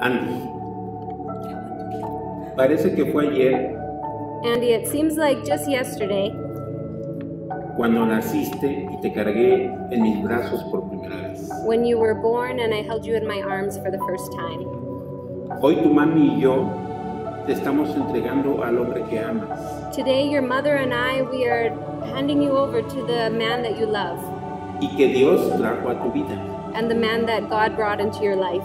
Andy, parece que fue ayer Andy, it seems like just yesterday cuando naciste y te cargué en mis brazos por primera vez. when you were born and I held you in my arms for the first time. Hoy tu mami y yo te estamos entregando al hombre que amas. Today, your mother and I, we are handing you over to the man that you love y que Dios trajo a tu vida. and the man that God brought into your life.